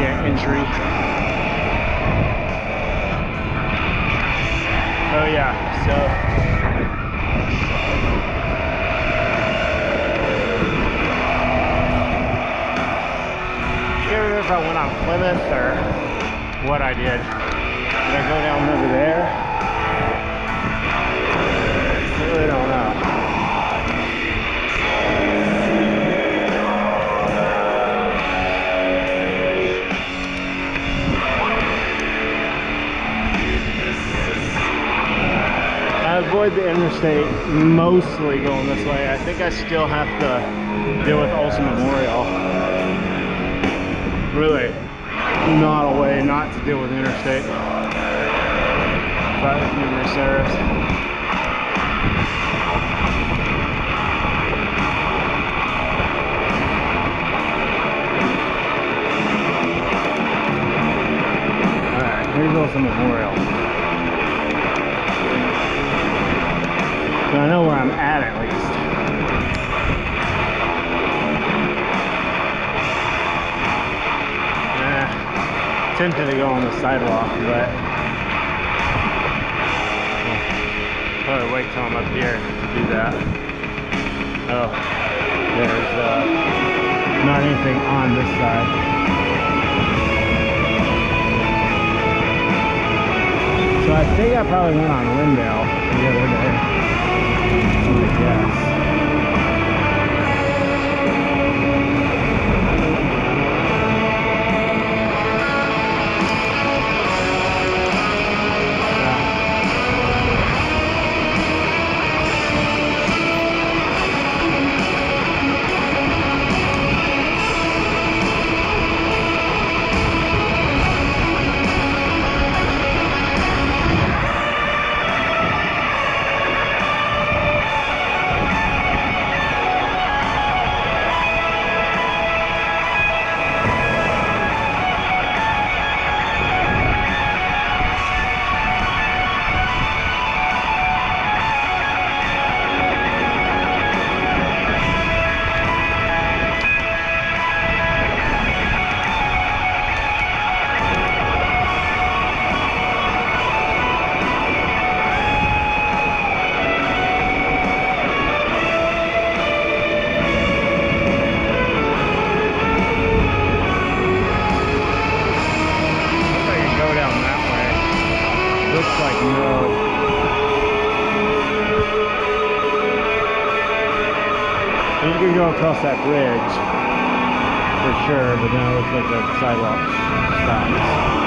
entry. Oh yeah, so can't remember if I went on Plymouth or what I did. Did I go down over there? The interstate mostly going this way. I think I still have to deal with Olson Memorial. Really not a way not to deal with interstate. But numerous errors. Here's Olson Memorial. Tempted to go on the sidewalk, but I'll probably wait till I'm up here to do that. Oh, there's uh, not anything on this side. So I think I probably went on Lyndale the other day. No. You can go across that bridge for sure, but now it looks like the sidewalk stops.